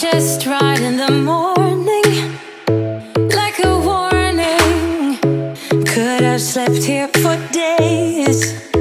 just right in the morning Like a warning. Could have slept here for days.